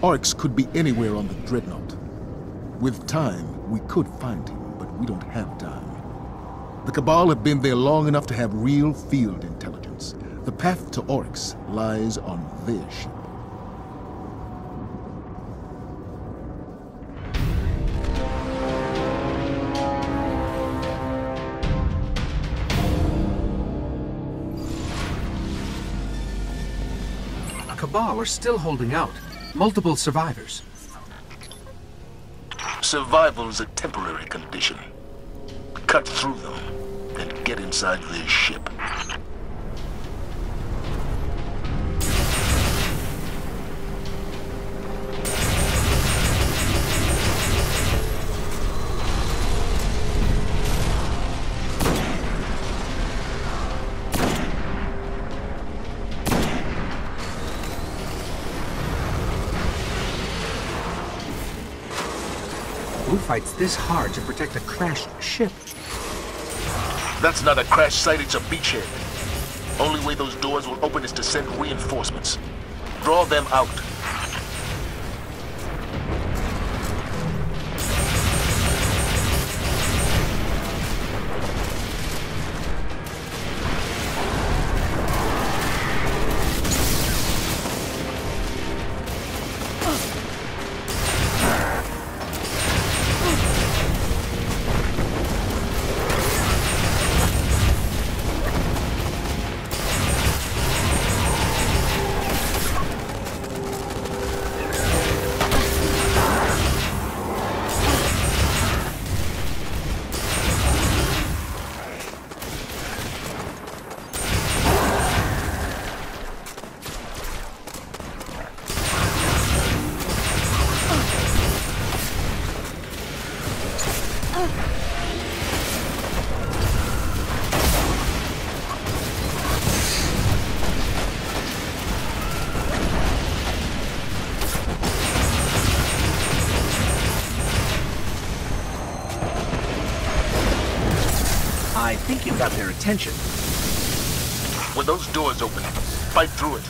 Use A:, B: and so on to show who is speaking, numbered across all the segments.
A: Oryx could be anywhere on the Dreadnought. With time, we could find him, but we don't have time. The Cabal have been there long enough to have real field intelligence. The path to Oryx lies on their ship.
B: Cabal are still holding out. Multiple survivors.
C: Survival is a temporary condition. Cut through them and get inside this ship.
B: Who fights this hard to protect a crashed ship?
C: That's not a crash site, it's a beachhead. Only way those doors will open is to send reinforcements. Draw them out.
B: Attention.
C: When those doors open, fight through it.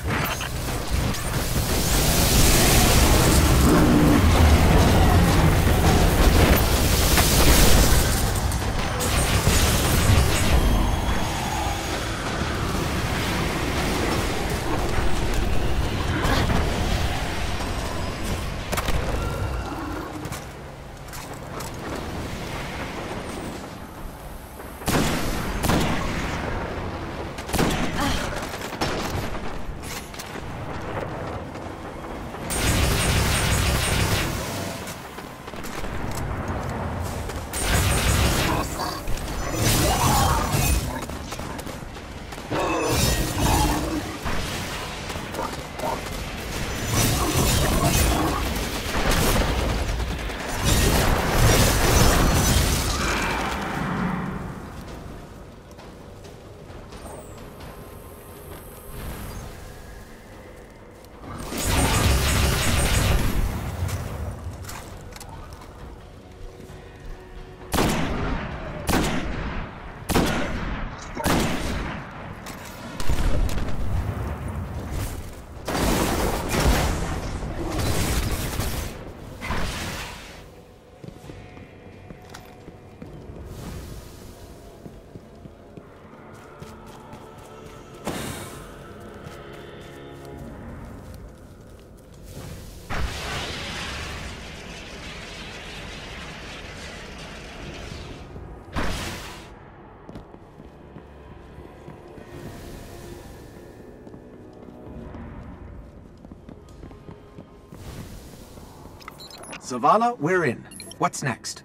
B: Zavala, we're in. What's next?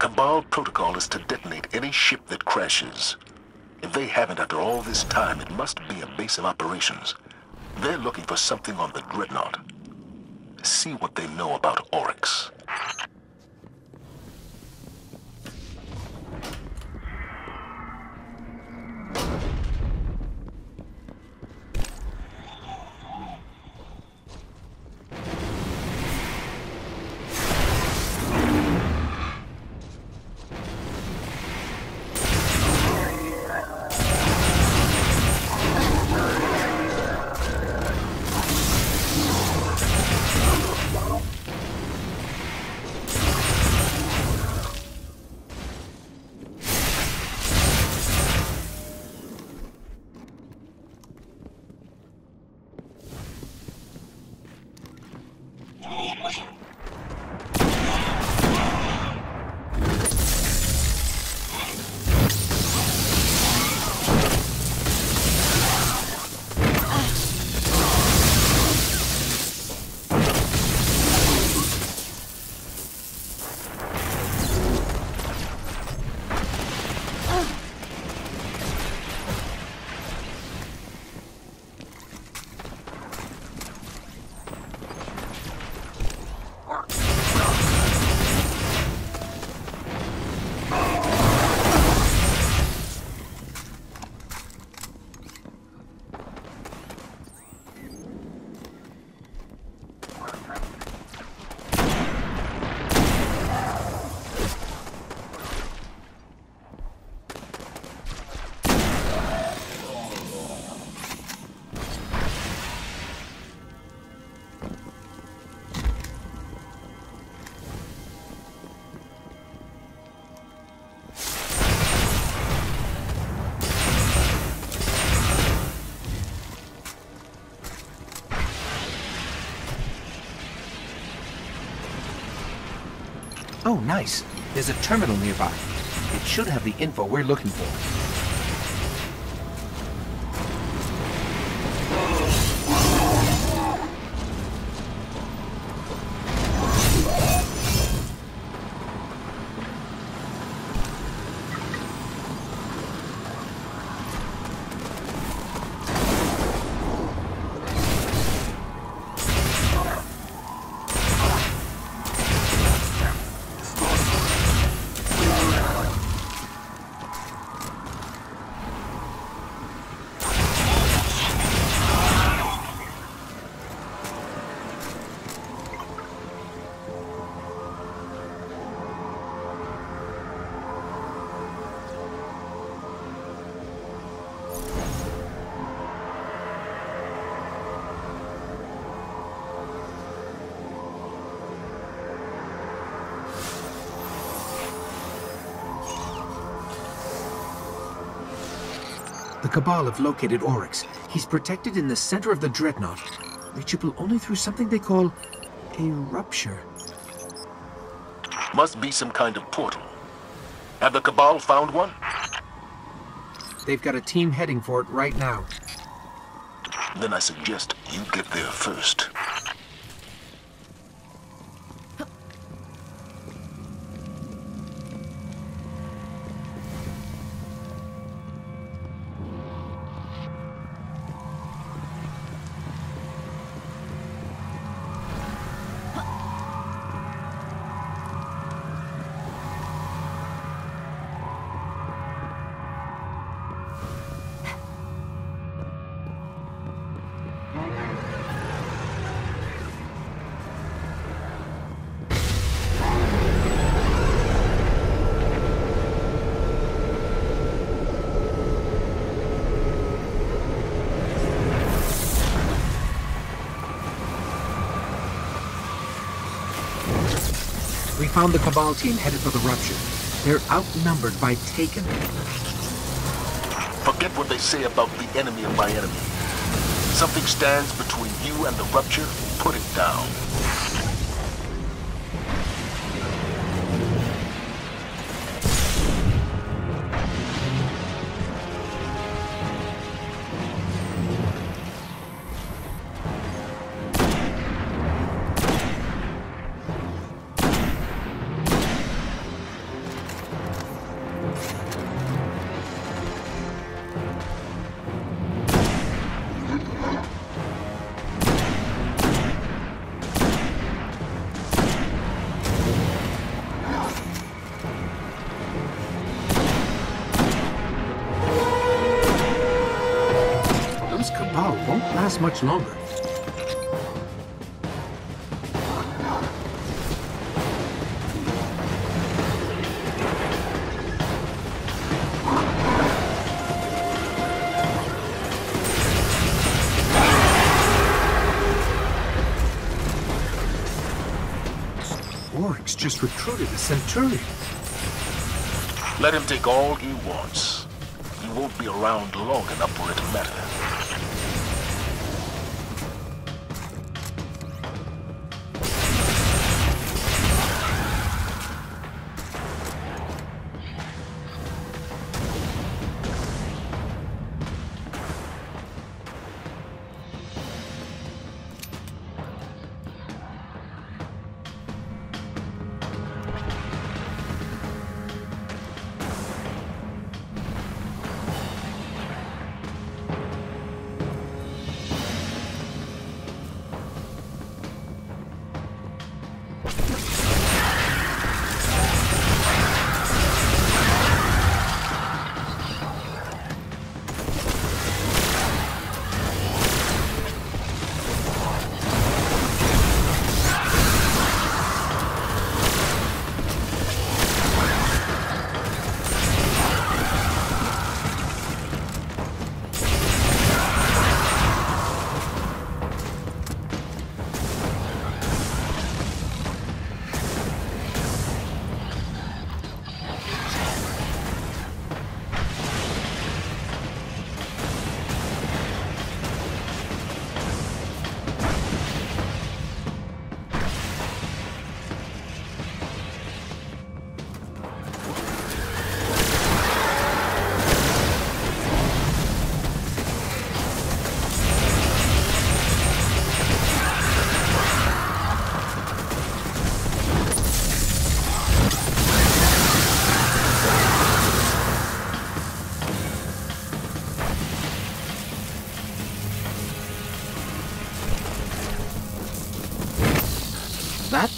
C: Cabal protocol is to detonate any ship that crashes. If they haven't after all this time, it must be a base of operations. They're looking for something on the Dreadnought. See what they know about Oryx.
B: Oh, nice. There's a terminal nearby. It should have the info we're looking for. The Cabal have located Oryx. He's protected in the center of the Dreadnought, reachable only through something they call a rupture.
C: Must be some kind of portal. Have the Cabal found one?
B: They've got a team heading for it right now.
C: Then I suggest you get there first.
B: Found the Cabal team headed for the Rupture. They're outnumbered by Taken.
C: Forget what they say about the enemy of my enemy. Something stands between you and the Rupture, put it down.
B: Last much longer. Just recruited a Centurion.
C: Let him take all he wants. He won't be around long enough for it to matter.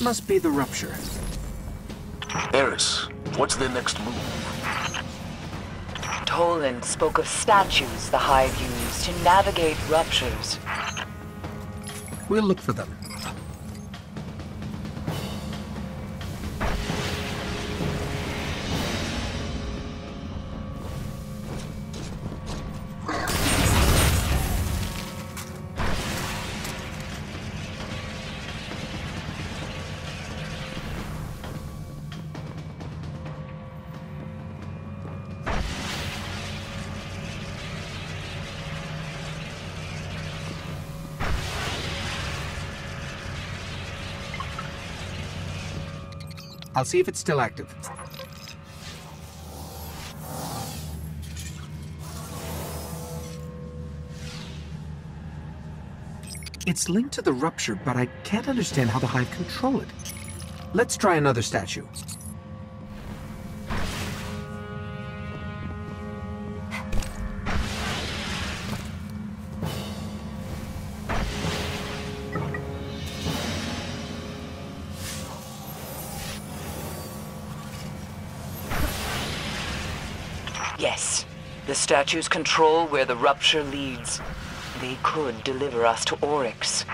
B: Must be the rupture.
C: Eris, what's their next move?
D: Toland spoke of statues the Hive used to navigate ruptures.
B: We'll look for them. I'll see if it's still active. It's linked to the rupture, but I can't understand how the Hive control it. Let's try another statue.
D: Yes, the statues control where the rupture leads. They could deliver us to Oryx.